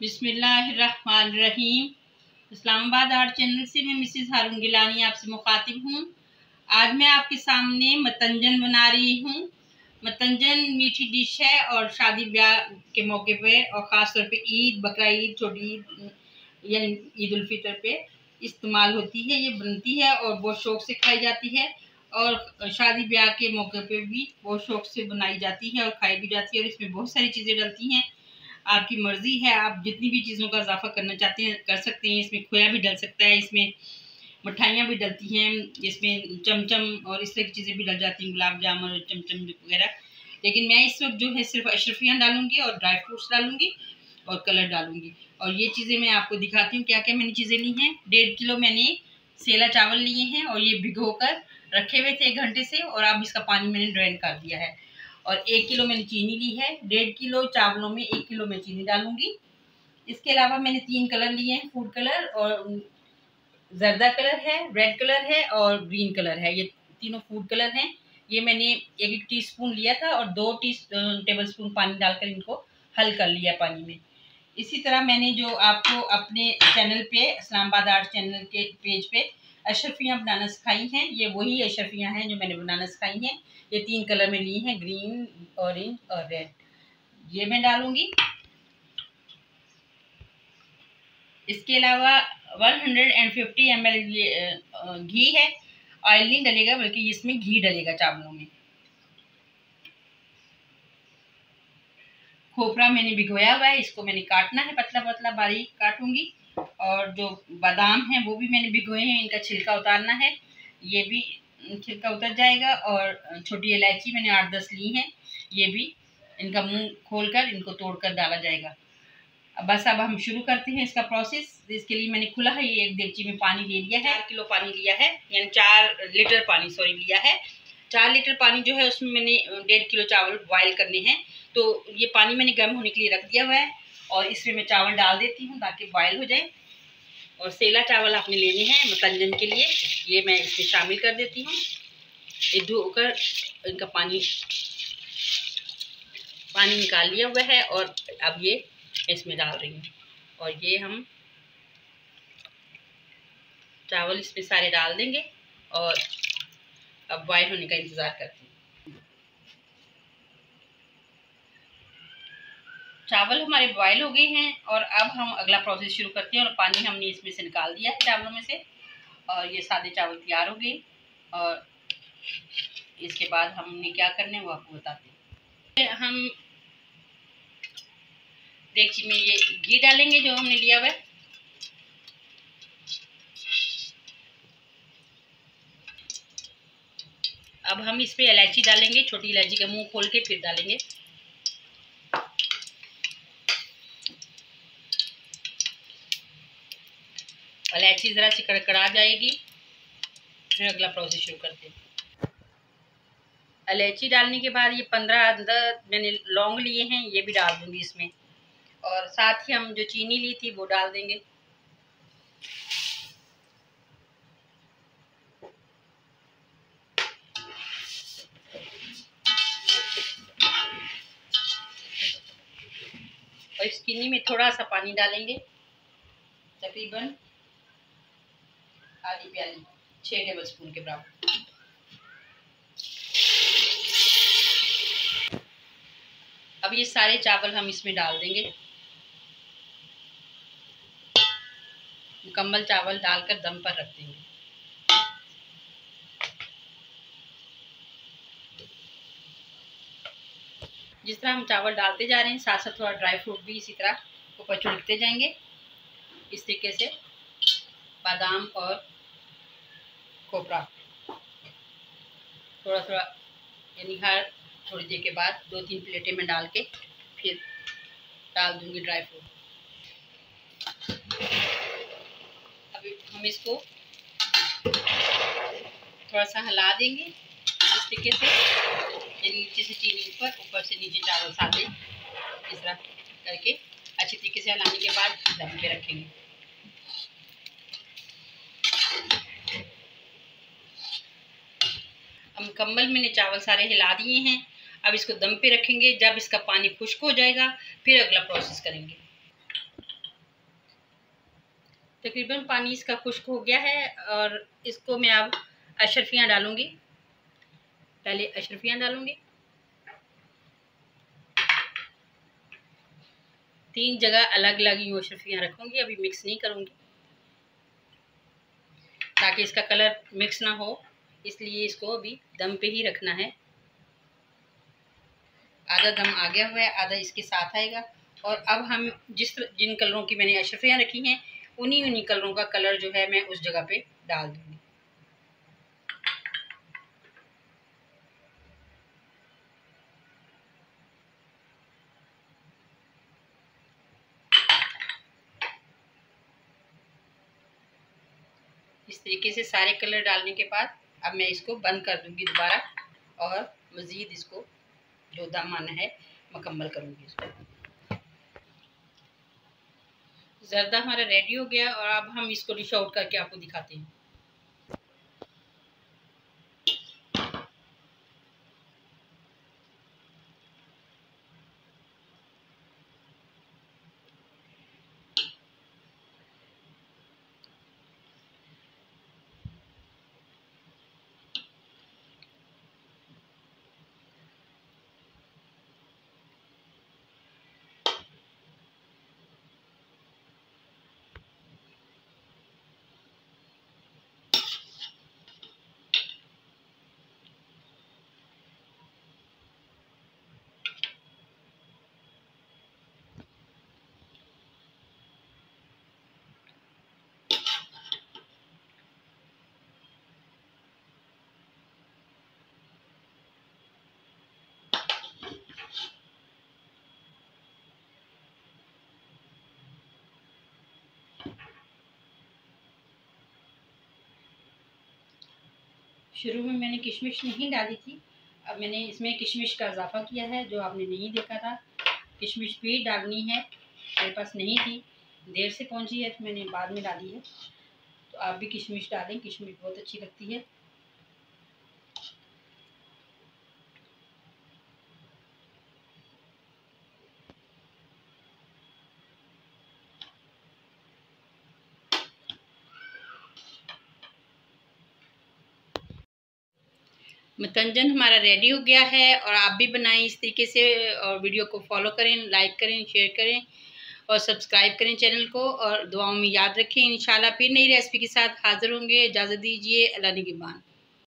बिस्मिल्लाहिर्रहमानिर्रहीम। Islamabad art channel से मैं मिसिज हारून गिलानी आपसे मुखातिब हूँ। आज मैं आपके सामने मतंजन बना रही हूँ। मतंजन मीठी डिश है और शादी ब्याह के मौके पे और ख़ास तौर पे ईद, बकरा ईद, छोटी ईद, यानी ईद फितर पे इस्तेमाल होती है, ये बनती है और बहुत शौक से खाई जाती है और शादी ब्याह के मौके पे भी बहुत शौक से बनाई जाती है और खाई भी जाती है और इसमें बहुत सारी चीज़ें डलती हैं। आपकी मर्ज़ी है, आप जितनी भी चीज़ों का इजाफा करना चाहते हैं, कर सकते हैं। इसमें खोया भी डल सकता है, इसमें मिठाइयाँ भी डलती हैं, इसमें चमचम और इस तरह की चीज़ें भी डल जाती हैं, गुलाब जामुन और चमचम वगैरह। लेकिन मैं इस वक्त जो है सिर्फ़ अशरफियाँ डालूँगी और ड्राई फ्रूट्स डालूँगी और कलर डालूँगी। और ये चीज़ें मैं आपको दिखाती हूँ क्या क्या मैंने चीज़ें ली हैं। डेढ़ किलो मैंने सेला चावल लिए हैं और ये भिगो कर रखे हुए थे एक घंटे से और अब इसका पानी मैंने ड्रेन कर दिया है। और एक किलो मैंने चीनी ली है, डेढ़ किलो चावलों में एक किलो मैं चीनी डालूँगी। इसके अलावा मैंने तीन कलर लिए हैं, फ़ूड कलर और जर्दा कलर है, रेड कलर है और ग्रीन कलर है। ये तीनों फ़ूड कलर हैं। ये मैंने एक एक टीस्पून लिया था और दो टी टेबल स्पून पानी डालकर इनको हल कर लिया पानी में। इसी तरह मैंने जो आपको अपने चैनल पे, इस्लामाबाद आर्ट चैनल के पेज पे अशरफियाँ बनाना सिखाई हैं, ये वही अशरफियाँ हैं जो मैंने बनाना सिखाई हैं। ये तीन कलर में ली हैं, ग्रीन, ऑरेंज और रेड। ये मैं डालूँगी। इसके अलावा 150 एल घी है। ऑयल नहीं डलेगा, बल्कि इसमें घी डलेगा चावलों में। खोपरा मैंने भिगोया हुआ है, इसको मैंने काटना है पतला पतला बारीक काटूँगी। और जो बादाम हैं, वो भी मैंने भिगोए हैं, इनका छिलका उतारना है। ये भी छिलका उतर जाएगा और छोटी इलायची मैंने आठ दस ली हैं। ये भी इनका मुँह खोलकर, इनको तोड़कर डाला जाएगा। अब बस अब हम शुरू करते हैं इसका प्रोसेस इसके लिए मैंने खुला है, ये एक देगची में पानी ले लिया है। किलो पानी लिया है, यानी चार लीटर पानी, सॉरी, लिया है। चार लीटर पानी जो है, उसमें मैंने डेढ़ किलो चावल बॉयल करने हैं। तो ये पानी मैंने गर्म होने के लिए रख दिया हुआ है और इसमें मैं चावल डाल देती हूँ ताकि बॉयल हो जाए। और सेला चावल आपने लेने हैं मतंजन के लिए। ये मैं इसमें शामिल कर देती हूँ। ये धोकर इनका पानी पानी निकाल लिया हुआ है और अब ये इसमें डाल रही हूँ। और ये हम चावल इसमें सारे डाल देंगे और अब बॉयल होने का इंतज़ार करते हैं। चावल हमारे बॉयल हो गए हैं और अब हम अगला प्रोसेस शुरू करते हैं और पानी हमने इसमें से निकाल दिया है चावलों में से। और ये सादे चावल तैयार हो गए। और इसके बाद हमने क्या करना है वो आपको बताते हैं। हम देखिए, में ये घी डालेंगे जो हमने लिया हुआ अब हम इस पर इलायची डालेंगे, छोटी इलायची का मुँह खोल के फिर डालेंगे। इलायची ज़रा सी कड़कड़ा जाएगी, फिर अगला प्रोसेस शुरू करते हैं। इलायची डालने के बाद ये पंद्रह अंदर मैंने लौंग लिए हैं, ये भी डाल दूँगी इसमें। और साथ ही हम जो चीनी ली थी, वो डाल देंगे। और इस चीनी में थोड़ा सा पानी डालेंगे, तकरीबन। आधी प्याली छः टेबल स्पून के बराबर। अब ये सारे चावल हम इसमें डाल देंगे। मुकम्मल चावल डालकर दम पर रख देंगे। जिस तरह हम चावल डालते जा रहे हैं साथ साथ थोड़ा ड्राई फ्रूट भी इसी तरह ऊपर चुड़कते जाएँगे। इस तरीके से बादाम और खोपरा थोड़ा थोड़ा यानी हर थोड़ी देर के बाद दो तीन प्लेटें में डाल के फिर डाल दूँगी ड्राई फ्रूट। अभी हम इसको थोड़ा सा हिला देंगे इस तरीके से। नीचे से चीनी ऊपर ऊपर से नीचे चावल सादे इस तरह करके अच्छी तरीके से हिलाने के बाद दम पे रखेंगे। मुकम्मल मैंने चावल सारे हिला दिए हैं। अब इसको दम पे रखेंगे। जब इसका पानी खुश्क हो जाएगा, फिर अगला प्रोसेस करेंगे। तकरीबन पानी इसका खुश्क हो गया है और इसको मैं अब अशरफियाँ डालूँगी। पहले अशरफियाँ डालूँगी। तीन जगह अलग अलग यूँ अशरफियाँ रखूँगी। अभी मिक्स नहीं करूँगी। ताकि इसका कलर मिक्स ना हो। इसलिए इसको अभी दम पे ही रखना है। आधा दम आ गया हुआ है, आधा इसके साथ आएगा। और अब हम जिस जिन कलरों की मैंने अशरफियाँ रखी हैं, उन्हीं उन्हीं कलरों का कलर जो है मैं उस जगह पे डाल दूँगी। इस तरीके से सारे कलर डालने के बाद अब मैं इसको बंद कर दूँगी दोबारा और मज़ीद इसको जो दम आना है, मुकम्मल करूँगी इसको। जरदा हमारा रेडी हो गया और अब हम इसको डिश आउट करके आपको दिखाते हैं। शुरू में मैंने किशमिश नहीं डाली थी। अब मैंने इसमें किशमिश का इजाफा किया है, जो आपने नहीं देखा था। किशमिश भी डालनी है, मेरे पास नहीं थी। देर से पहुँची है तो मैंने बाद में डाली है। तो आप भी किशमिश डालें, किशमिश बहुत अच्छी लगती है। मतंजन हमारा रेडी हो गया है और आप भी बनाएँ इस तरीके से और वीडियो को फॉलो करें लाइक करें शेयर करें और सब्सक्राइब करें चैनल को और दुआओं में याद रखें। इंशाल्लाह फिर नई रेसिपी के साथ हाज़िर होंगे। इजाज़त दीजिए। अल्लाह निगेबान